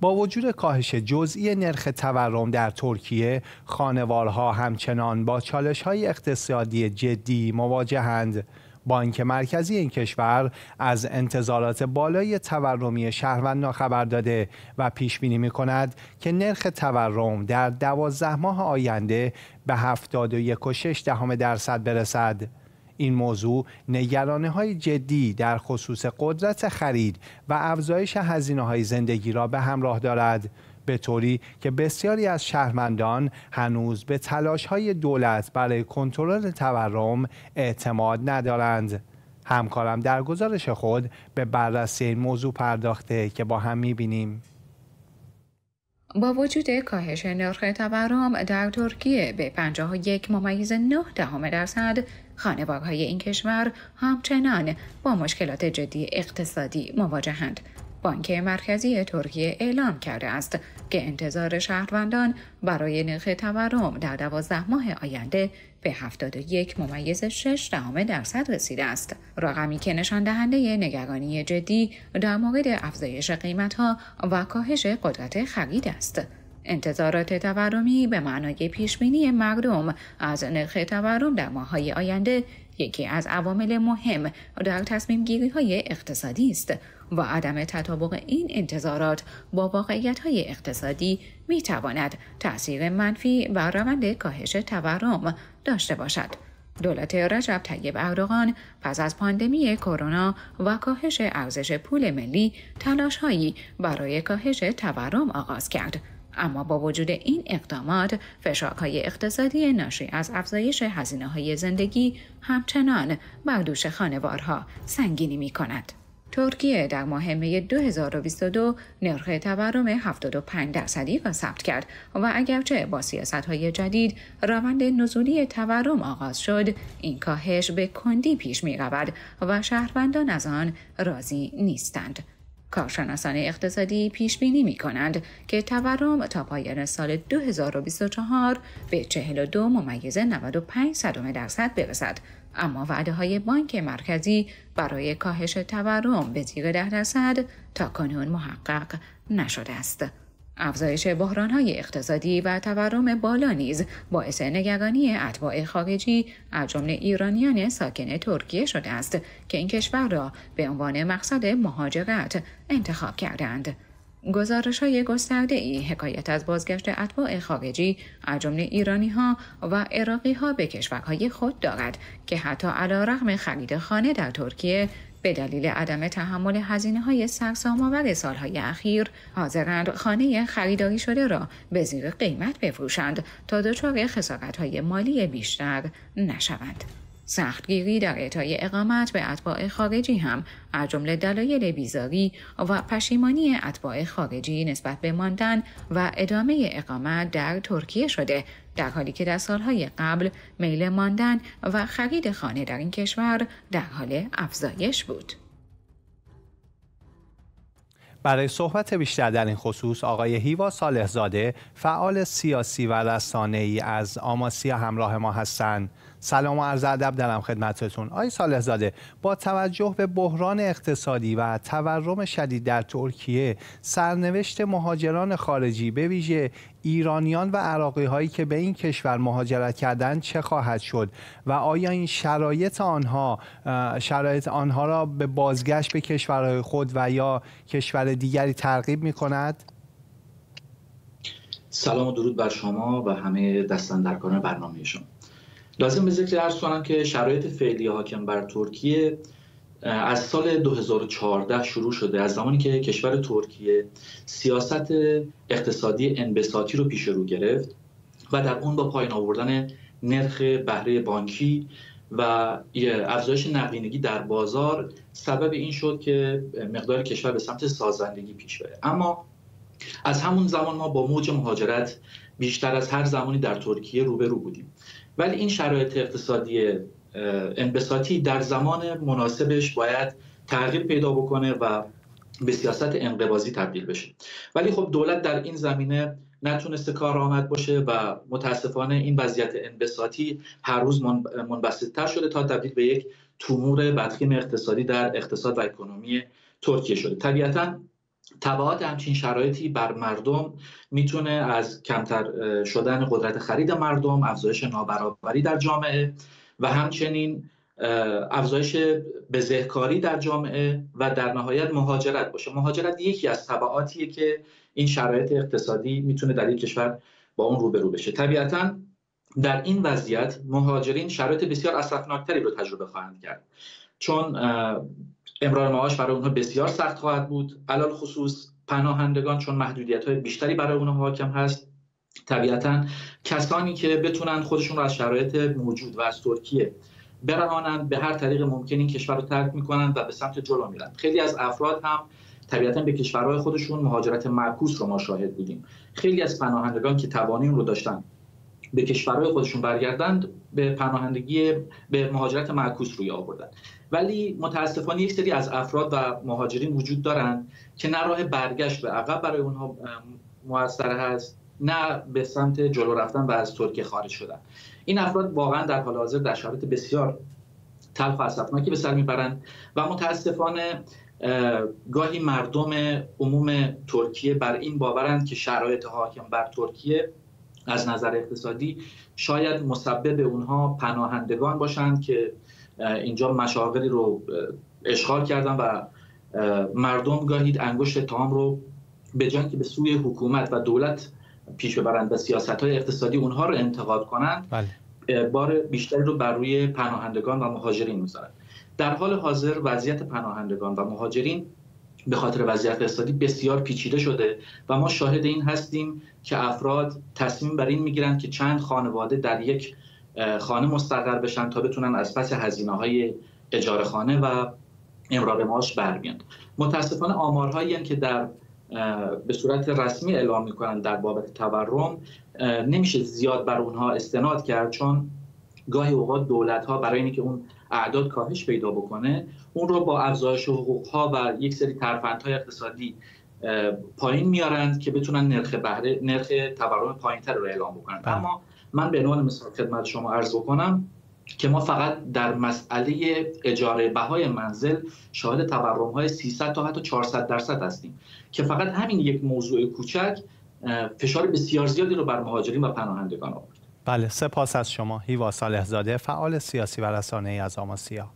با وجود کاهش جزئی نرخ تورم در ترکیه خانوارها همچنان با چالش های اقتصادی جدی مواجهند بانک مرکزی این کشور از انتظارات بالای تورمی شهروندان خبر داده و پیش بینی می کند که نرخ تورم در دوازده ماه آینده به 71.6 دهم درصد برسد. این موضوع نگرانه های جدی در خصوص قدرت خرید و افزایش هزینه های زندگی را به همراه دارد به طوری که بسیاری از شهرمندان هنوز به تلاش های دولت برای کنترل تورم اعتماد ندارند. همکارم در گزارش خود به بررسی این موضوع پرداخته که با هم می‌بینیم. با وجود کاهش نرخ تورم در ترکیه به 51 ممیز 9 دهم درصد خانوارهای این کشور همچنان با مشکلات جدی اقتصادی مواجهند. بانک مرکزی ترکیه اعلام کرده است که انتظار شهروندان برای نرخ تورم در دوازده ماه آینده به 71 ممیز 6 دهم درصد رسیده است. رقمی که نشان دهنده نگرانی جدی در مورد افزایش قیمتها و کاهش قدرت خرید است. انتظارات تورمی به معنای پیشبینی مردم از نرخ تورم در ماههای آینده یکی از عوامل مهم در تصمیم گیری های اقتصادی است و عدم تطابق این انتظارات با واقعیت های اقتصادی می تواند تأثیر منفی بر روند کاهش تورم داشته باشد. دولت رجب طیب اردوغان پس از پاندمی کرونا و کاهش ارزش پول ملی تلاشهایی برای کاهش تورم آغاز کرد. اما با وجود این اقدامات فشارهای اقتصادی ناشی از افزایش هزینه های زندگی همچنان بر دوش خانوارها سنگینی می کند. ترکیه در ماه می 2022 نرخ تورم 75 درصدی را ثبت کرد و اگرچه با سیاست های جدید روند نزولی تورم آغاز شد این کاهش به کندی پیش می رود و شهروندان از آن راضی نیستند. کارشناسان اقتصادی پیش بینی می کنند که تورم تا پایان سال 2024 به 42 ممیز 95 صدم درصد برسد اما وعده های بانک مرکزی برای کاهش تورم به زیر ده درصد تا کنون محقق نشده است. افزایش های اقتصادی و تورم بالا نیز باعث نگرانی اتباع خارجی از جمله ایرانیان ساکن ترکیه شده است که این کشور را به عنوان مقصد مهاجرت انتخاب کردند. گزارش های گسترده ای حکایت از بازگشت اتباع خارجی از جمله ایرانی ها و عراقی ها به کشورهای خود دارد که حتی علا رغم خرید خانه در ترکیه به دلیل عدم تحمل هزینه های سرسام سالهای اخیر حاضرند خانه خریداری شده را به زیر قیمت بفروشند تا دچار خسارت های مالی بیشتر نشوند. سختگیری در اعطای اقامت به اتباع خارجی هم از جمله دلایل بیزاری و پشیمانی اتباع خارجی نسبت به ماندن و ادامه اقامت در ترکیه شده در حالی که در سالهای قبل میل ماندن و خرید خانه در این کشور در حال افزایش بود. برای صحبت بیشتر در این خصوص آقای هیوا صالحزاده فعال سیاسی و رسانه‌ای از آماسیا همراه ما هستند. سلام و عرض ادب دارم خدمتتون. آقای صالح زاده با توجه به بحران اقتصادی و تورم شدید در ترکیه سرنوشت مهاجران خارجی به ویژه ایرانیان و عراقی هایی که به این کشور مهاجرت کردند چه خواهد شد؟ و آیا این شرایط آنها شرایط آنها را به بازگشت به کشورهای خود و یا کشور دیگری ترغیب می کند؟ سلام و درود بر شما و همه دستندرکاران برنامه شما. لازم به ذکر ارز کنم که شرایط فعلی حاکم بر ترکیه از سال 2014 شروع شده. از زمانی که کشور ترکیه سیاست اقتصادی انبساطی رو پیش رو گرفت و در اون با پایین آوردن نرخ بهره بانکی و افزایش نقدینگی در بازار سبب این شد که مقدار کشور به سمت سازندگی پیش بره. اما از همون زمان ما با موج مهاجرت بیشتر از هر زمانی در ترکیه روبرو بودیم. ولی این شرایط اقتصادی انبساطی در زمان مناسبش باید تغییر پیدا بکنه و به سیاست انقبازی تبدیل بشه. ولی خب دولت در این زمینه نتونسته کار آمد باشه و متاسفانه این وضعیت انبساطی هر روز منبسطتر شده تا تبدیل به یک تومور بدخیم اقتصادی در اقتصاد و اکنومی ترکیه شده. طبیعتا تبعات همچین شرایطی بر مردم می‌تونه از کمتر شدن قدرت خرید مردم افزایش نابرابری در جامعه و همچنین افزایش بزهکاری در جامعه و در نهایت مهاجرت باشه. مهاجرت یکی از تبعاتیه که این شرایط اقتصادی می‌تونه در یک کشور با اون روبرو بشه. طبیعتا در این وضعیت مهاجرین شرایط بسیار اسفناکتری رو تجربه خواهند کرد. چون امرار معاش برای اونها بسیار سخت خواهد بود. علال خصوص پناهندگان چون محدودیت های بیشتری برای اونها حاکم هست. طبیعتا کسانی که بتونن خودشون رو از شرایط موجود و از ترکیه برهانند به هر طریق ممکن این کشور رو ترک می‌کنند و به سمت جلو میرن. خیلی از افراد هم طبیعتا به کشورهای خودشون مهاجرت معکوس رو ما شاهد بودیم. خیلی از پناهندگان که توانیم رو داشتن به کشورهای خودشون برگردند به پناهندگی به مهاجرت معکوس روی آوردن ولی متاسفانه یک سری از افراد و مهاجرین وجود دارند که نه راه برگشت به عقب برای اونها موثر هست نه به سمت جلو رفتن و از ترکیه خارج شدن. این افراد واقعا در حال حاضر در شرایط بسیار تلخ و اسفناکی به سر می‌برند و متاسفانه گاهی مردم عموم ترکیه بر این باورند که شرایط حاکم بر ترکیه از نظر اقتصادی شاید مسبب اونها پناهندگان باشند که اینجا مشاغلی رو اشغال کردن و مردم گاهی انگشت تام رو به جای که به سوی حکومت و دولت پیش ببرند و سیاست های اقتصادی اونها رو انتقاد کنند بله. بار بیشتری رو بر روی پناهندگان و مهاجرین می‌ذارند در حال حاضر وضعیت پناهندگان و مهاجرین به خاطر وضعیت اقتصادی بسیار پیچیده شده و ما شاهد این هستیم که افراد تصمیم بر این می‌گیرند که چند خانواده در یک خانه مستقر بشن تا بتونن از پس هزینه های اجاره خانه و امرار معاش بر متاسفانه آمارهایی که در به صورت رسمی اعلام می‌کنن در بابت تورم نمیشه زیاد بر اونها استناد کرد چون گاهی اوقات دولت ها برای اینکه اون اعداد کاهش پیدا بکنه اون رو با افزایش حقوق ها و یک سری ترفندهای اقتصادی پایین میارند که بتونن نرخ بهره نرخ تورم پایینتر رو اعلام بکنن بله. اما من به عنوان مثال خدمت شما عرض بکنم که ما فقط در مسئله اجاره بهای منزل شاهد تورم های 300 تا حتی 400 درصد هستیم که فقط همین یک موضوع کوچک فشار بسیار زیادی رو بر مهاجرین و پناهندگان آورد بله سپاس از شما. هیوا صالحزاده فعال سیاسی و رسانه‌ای از آماسیا.